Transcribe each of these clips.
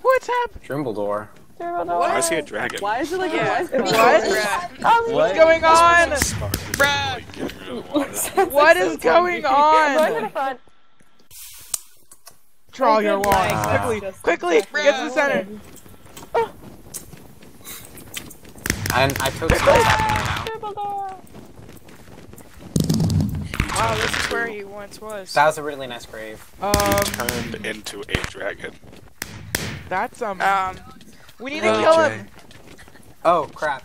What's happening? Dumbledore. Why is he a dragon? Why is it like Yeah. a life What? What's going on? Spark is Bruh. like getting rid of water. What is going Going to the on? Draw your Good line quickly, quickly. just- Get to the center. And I took what's happening right now. Dumbledore. Wow, this is where he once was. That was a really nice grave. Um, Turned into a dragon. That's um. Um, We need to Oh, kill Jay. him. Oh crap.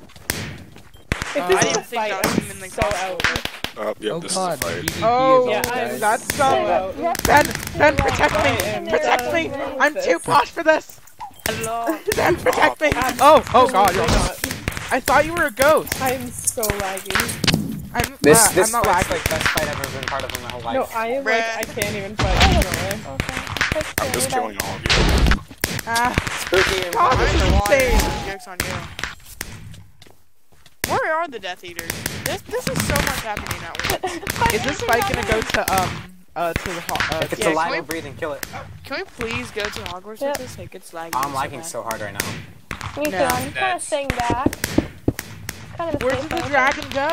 If Uh, this I is didn't a think fight, was I'm even the so out. Oh, yep, Oh this god, is a fight. Oh, is Yeah, all, I'm guys. that's so some. Ben, Ben, protect me, protect me. uh, I'm too posh for this. hello. Ben, protect me. Oh, oh god, you're not. I thought you were a ghost. I'm so laggy. I'm. This uh, this I'm not fight's lagging. like best fight I've ever been part of in my whole life. No, I am like, I can't even fight. No way. Okay. I'm just killing all of you. Ah, Spooky and God, this is insane. Jokes on you. Where are the Death Eaters? This this is so much happening at once. Is this fight gonna go to um uh to the ho- uh? If it's Yeah, alive can we- or breathing, kill it. Can we please go to Hogwarts Yep. with this? Like it's lagging. I'm so lagging bad. so hard right now. Me too. No. I'm kind of staying back. Kind of Where did the zone. dragon go?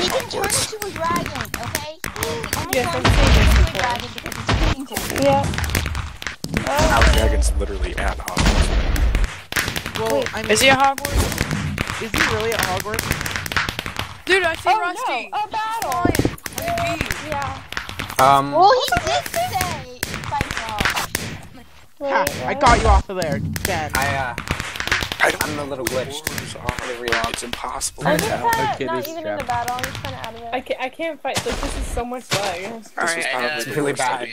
He can turn into a dragon, okay? He Yes, I'm seeing this into a dragon because he's turning to. Yeah. Our Oh, dragon's literally at Hogwarts. Well, I mean, Is he at Hogwarts? is he really at Hogwarts? Dude, I see oh Rusty. no, a battle. MVP. Yeah. Um, Well, he did say fight dog. Wait, Ha, I what? got you off of there, Ben. I uh, I don't I'm a little glitched. Wars are- It's impossible I'm just kind of not is even in the battle. I'm just kind of out of I can't, I can't fight. Like, this is so much lag. This was Alright, probably uh, really worst bad.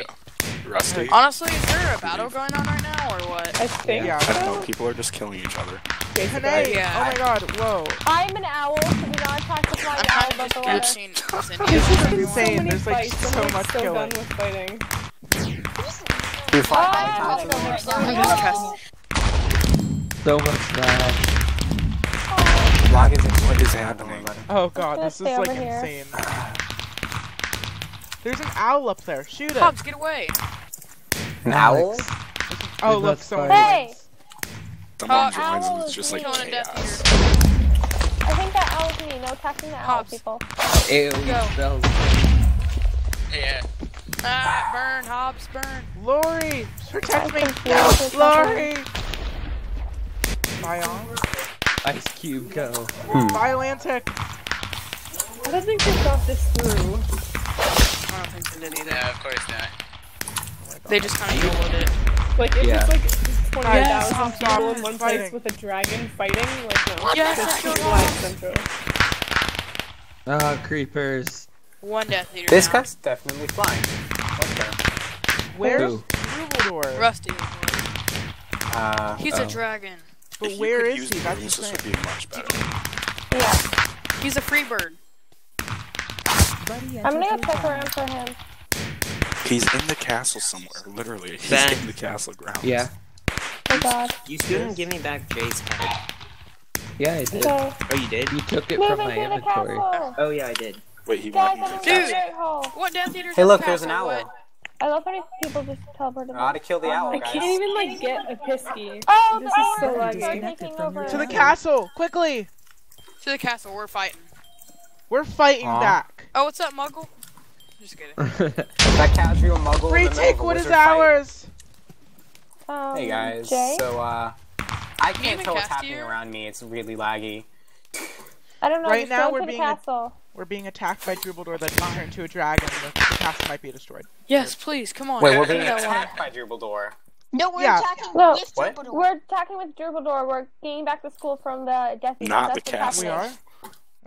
Idea. Rusty. Honestly, is there a battle going on right now or what? I think Yeah. I don't know, people are just killing each other. Basically. Yeah. Oh my god, whoa. I'm an owl, so do not attack with my I'm owl kind of just this in This here is for everyone. insane. many There's, like, fights, so I'm much so killing. done with fighting. you fly five I times gotta go in next a row. one. Yes. So much lag. Lag is What is Oh, happening? Oh god, this is like insane. There's an owl up there. Shoot it. Hobbs, get away. An owl? Oh Good look, luck someone. fighting. Hey! wins. Someone Uh, joins and owl it's is just like Killing a Death chaos. I think that owl's me. No attacking the owl, Hobbs. people. AoE Go. spells. Yeah. Ah, burn, Hobbs, burn. Lori, protect me. I'm confused with Lori. Bion. Ice Cube go. Biolantic. I don't think they thought this through. I don't think they did either. No, of course not. They just kind of yelled it. Like, if Yeah. it's like 20,000 Yes, people in one place with a dragon fighting, like, no. Yes, This I killed is one. live central. Ah, creepers. One Death Eater. This now. guy's definitely flying. Okay. Where's Who? Rusty. Uh, He's Oh. a dragon. But If you where could is use he? That's runes, this insane. would be much better. Yeah. He's a free bird. I'm gonna go check around for him. He's in the castle somewhere, literally. He's Ben. in the castle grounds. Yeah. Oh god. You still didn't give me back Jay's card. Yeah, I did. Okay. Oh, you did? You took it from my inventory. Oh, yeah, I did. Wait, he Guys, went I'm into the the Dude. dirt. What Death Eaters? Hey, look, there's an owl. What? I love how many people just teleported. I ought to kill the owl, guys. I can't even, like, get a pisky. Oh, This the is so orange laggy. over. To the castle, quickly. To the castle. We're fighting. We're fighting Aw. back. Oh, what's up, Muggle? Just kidding. That casual muggle in the middle Retake what is ours. Um, Hey guys, Jay? so uh, I can't tell what's happening you? around me. It's really laggy. I don't know. Right now we're being castle. We're being attacked by Dumbledore that turned into a dragon. The, the castle might be destroyed. Yes, please. Come on. Wait, we're being Give me attacked by Dumbledore. No, we're Yeah. attacking No. with What? Dumbledore. We're attacking with Dumbledore. We're getting back to school from the Death Eaters. Not That's the castle. We are.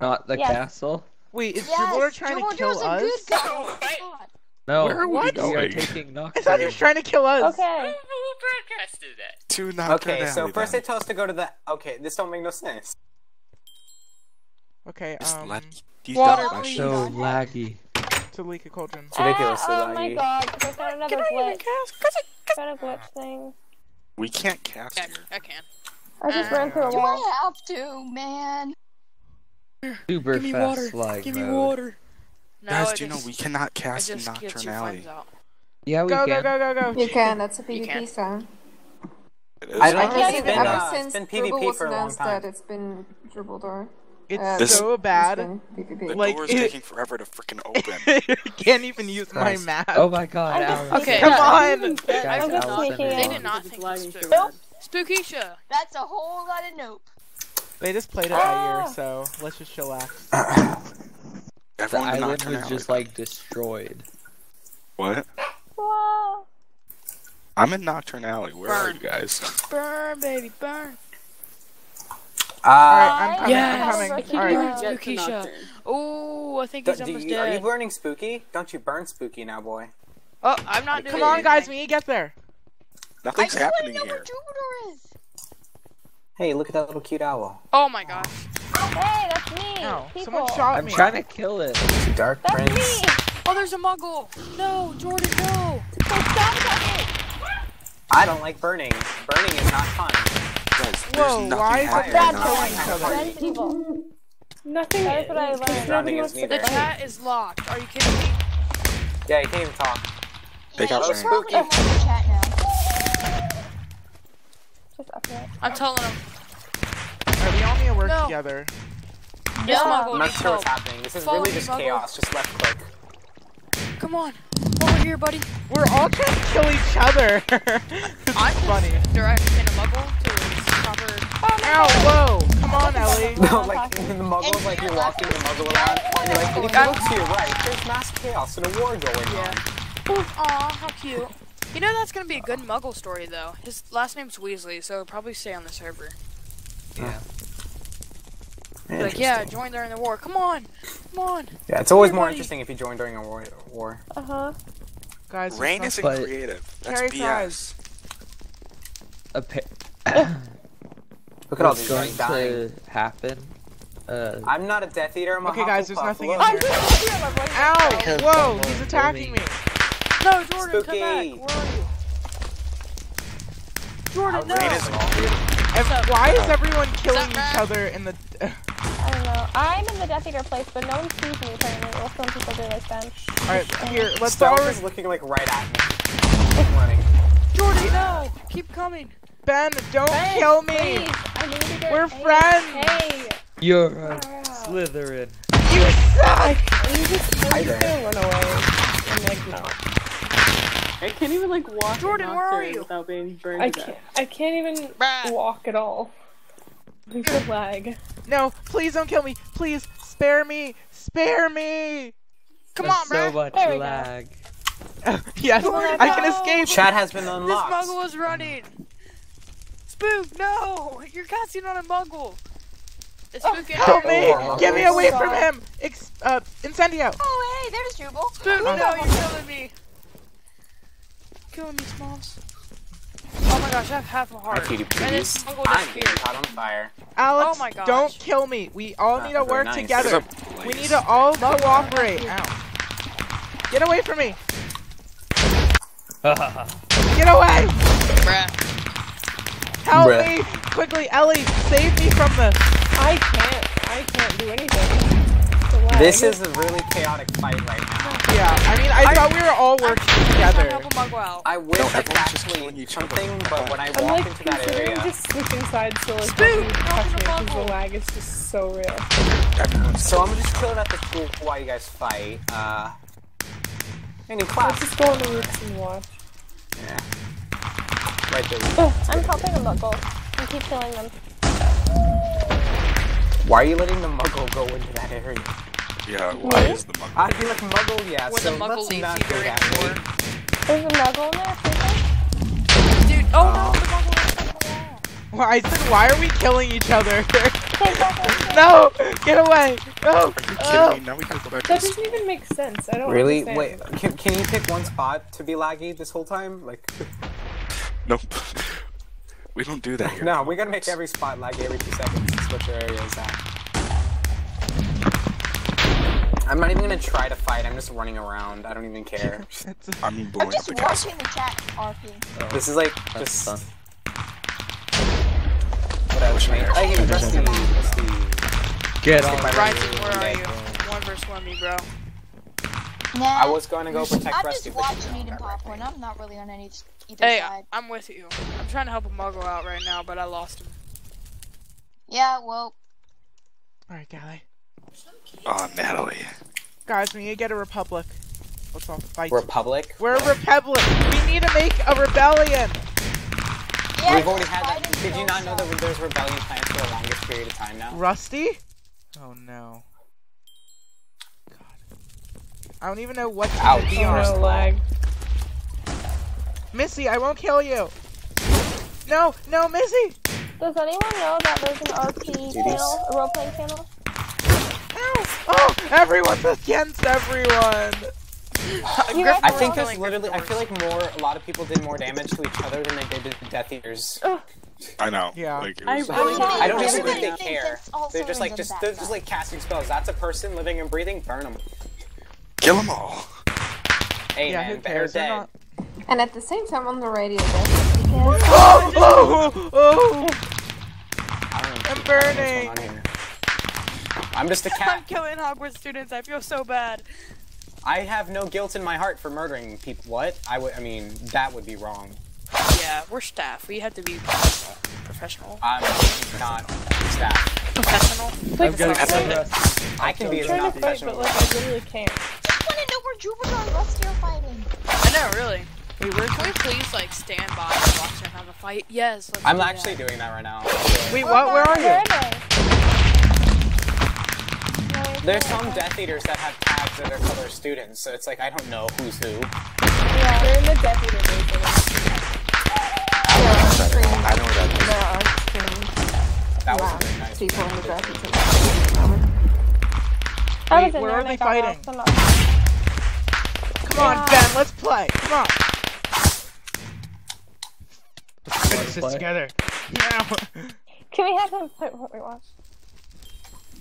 Not the Yes. castle. Wait, is Yes, Dumbledore trying to Dumbledore's kill a us? good guy. Oh my God. No. Where are we We are going? taking I Knockturn. thought he was trying to kill us. Okay. Who broadcasted that? To Knockturn Okay, so Alley, first then. they tell us to go to the. Okay, this don't make no sense. Okay, Just um, let these Water, dumb please. So laggy. to Leaky Cauldron. It's ridiculously Ah, oh my laggy. god, I found another Can I even glitch. cast? Cause I, Found a glitch thing. We can't cast yeah, here. I can. I just ran through a wall. Do. I have to, man? Super Give me fast water. slide Give me mode. water. No, Guys, it do you know just, we cannot it cast in just gets Knockturn your Alley? friends out. Yeah, we Go, can. go, go, go, go. You can, that's a You can. PvP zone. It is. I like Ever it. It's since, been, ever uh, since it's been Dribble PvP was for a long announced time. that it's been Dribble Door. It's Uh, This- so It's bad. been the PvP. like, door's it- taking forever to freaking open. you can't even use my Christ. map. Oh my god, I'm just- Alex. Okay. Come Yeah, on! I'm Guys, just Allison making is They it. did not on. think this through. Nope. Spookisha. That's a whole lot of nope. They just played it Ah. that year, so let's just chillax. The Everyone island was out. just like destroyed. What? Wow. I'm in Knockturn Alley. Where are you guys? Burn, baby, burn. Uh, Alright, I'm coming, Yes. I'm coming. I keep Alright. hearing Get. Oh, I think he's do almost you, are you dead. burning Spooky? Don't you burn Spooky now, boy. Oh, I'm not doing Come on, guys, anything. we need to get there. Nothing's I just want to happening know here. where Jupiter is. Hey, look at that little cute owl. Oh my gosh. Hey, that's me. Ow, People. someone shot I'm me. trying to kill it. Dark That's Prince. me. Oh, there's a muggle. No, Jordan, no. So stop attacking. I don't like burning. Burning is not fun. Guys, Whoa, why is happening. That's killing each other. a evil. Nothing. That's what I learned. Nobody is neither. The chat is locked. Are you kidding me? Yeah, you can't even talk. They Yeah, got you're burned. probably in the chat now. Just up here. I'm telling him. Alright, we all need to work No. together. This Yeah. muggle I'm not sure what's help. happening. This is Follow really just Muggle. chaos. Just left click. Come on. Over here, buddy. We're all trying to kill each other. this I'm is funny. directing a muggle to his proper. Oh, Ow, whoa! Come on, Ellie. No, like in the muggle, like you're walking the muggle around, and you're like, if you look to your right, there's mass chaos and a war going Yeah. on. Aw, how cute. You know that's gonna be a good muggle story though. His last name's Weasley, so he'll probably stay on the server. Yeah. Like, yeah, join during the war. Come on, come on. Yeah, it's always more Everybody- interesting if you join during a war. war. Uh huh. Guys, there's Rain isn't But- creative. That's Carry BS. fries. A Look at all these going guys dying. to happen? Uh, I'm not a Death Eater. I'm a Okay, guys, there's nothing Look. in I'm here. just here, my boy. Ow! Whoa, he's told attacking me. Me. No, Jordan, come back. Where are you? Jordan, no. Isn't Ev- why is everyone killing that each rat? other in the? I don't know. I'm in the Death Eater place, but no one sees me apparently. Well, some people do like Ben. Alright, here, let's all. Stealth is looking like right at me. I'm running. Jordan, no. Keep coming. Ben, don't Ben, kill me. please, I need to get We're hey, friends. Hey. you're a Wow. Slytherin. You suck. You just Hi I'm just run away and like not. I can't even like walk. Jordan, where are you? Without being burned I can't. I can't even Bruh. walk at all. There's a lag. No, please don't kill me. Please spare me. Spare me. Come There's on, so bruh. much There we go. lag. yes, Jordan, I can escape. Chat has been unlocked. This unlocked. muggle is running. Spook, no. You're casting on a muggle. It's spooking. Help me. Oh, Get me oh, away God. from him. Ex- uh, Incendio. Oh, hey, there's Jubal. Spook, no, you're killing me. Killing me, Smalls. Oh my gosh, I have half a heart. cutie And this patooties. I'm getting caught on fire. Oh Alex, Oh my gosh. don't kill me. We all Not need to work nice. together. We need to all cooperate. Ow. Get away from me. Get away. Bruh. Help Bruh. me. Quickly, Ellie, save me from the. I can't. I can't do anything. The. This is a really chaotic fight right now. Yeah, I mean, I thought we were all working Trying to together. help a muggle out. I wish No, I could everyone's just actually killing each other. something, but when I I'm walk like into that considering area, just switching sides so like Spook, nothing help touch the me because the lag is just so real. So I'm just chilling at the school while you guys fight. Uh, any Let's class? just go on the roofs and watch. Yeah. Right there. Ugh, I'm helping a muggle and keep killing them. Why are you letting the muggle go into that area? Yeah, why is the muggle? I feel like muggle, yeah. When so the muggle let's leaves not you do that. war. There's a muggle in there, please. Dude, oh no, oh. the muggle is on. Well, I said, why are we killing each other? No, get away. No. Are you Oh. kidding me? Now we gotta go back to That the doesn't even make sense. I don't Really? understand. Wait, can, can you pick one spot to be laggy this whole time? Like, Nope. we don't do that here. no, we gotta make every spot laggy every two seconds to switch our areas at. I'm not even gonna try to fight, I'm just running around. I don't even care. It's- I'm I'm blowing up just the castle. watching the chat RP. Oh. This is like, That's just fun. what I was made. I give Rusty, Rusty. Get Skip on. my Rising, radio where are today. you? One versus one, me, bro. Nah. I was going to go protect I'm Rusty, just but watching eating popcorn. I'm not really on any either Hey, side. I'm with you. I'm trying to help a muggle out right now, but I lost him. Yeah, well, Alright, Gally. Oh, Natalie. Guys, we need to get a republic. Let's all fight. Republic. We're a republic. We need to make a rebellion. yeah, We've already had that. Did you not know that there's rebellion plans for the longest period of time now? Rusty? Oh no. God. I don't even know what to Ouch. be on. No lag. Missy, I won't kill you. No, no, Missy. Does anyone know that there's an RP channel, a role-playing channel? Ow. Oh, everyone's against everyone. You I think what? there's literally. I feel like more. A lot of people did more damage to each other than they did to the Death Eaters. I know. Yeah. Like, I was, really not- I don't even think they care. They're just like just they're just like casting spells. That's a person living and breathing. Burn them. kill them all. Hey Yeah, man, who they're cares? Dead. not- And at the same time on the radio, that's because Oh, oh, oh. I don't know. I'm I don't know what's burning. Going on here. I'm just a I'm killing Hogwarts students. I feel so bad. I have no guilt in my heart for murdering people. What? I would. I mean, that would be wrong. Yeah, we're staff. We have to be professional. I'm not staff. Professional. I'm getting Sorry. so rusty. I can be as not to fight, professional. but like I literally can't. just want to know where Jupiter and Rusty are fighting. I know, really. Wait, where can we please like stand by and watch them have a fight? Yes. Let's I'm do actually that. doing that right now. Wait, what? Where are you? Are they? There's some Death Eaters that have tags that are color students, so it's like I don't know who's who. Yeah. They're in the Death Eater base. I know what that is. there are extreme That was loud very nice. people in the graphics. I Wait, where are and they fighting? off, so I'm not- Come on, Ben, let's play. Come on. Let's finish this together. Yeah. Can we have them fight what we watch?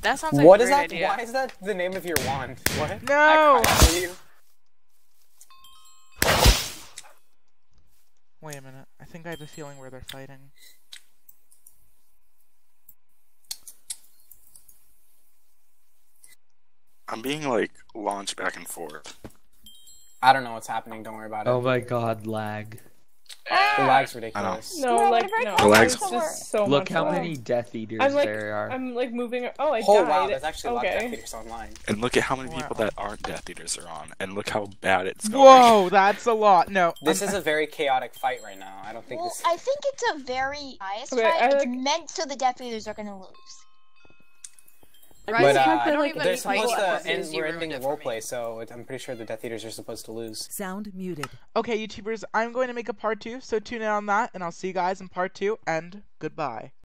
That sounds like What a is great that? idea. Why is that the name of your wand? What? No. I cried for you. Wait a minute. I think I have a feeling where they're fighting. I'm being like launched back and forth. I don't know what's happening. Don't worry about it. Oh my god, lag. The lag's ridiculous. No, No, like no. it The lag's- just so Look much how fun. many Death Eaters I'm like, there are. I'm like moving. Oh, I Oh died. wow, there's actually a lot of okay. Death Eaters online. And look at how many people that aren't Death Eaters are on. And look how bad it's going. Whoa, that's a lot. No. This is a very chaotic fight right now. I don't think Well, this. I think it's a very biased Okay, fight. I It's meant so the Death Eaters are gonna lose. Right, But so uh, I don't like, even they're supposed to end. We're ending the for me. roleplay, so I'm pretty sure the Death Eaters are supposed to lose. Sound muted. Okay, YouTubers, I'm going to make a part two, so tune in on that, and I'll see you guys in part two, and goodbye.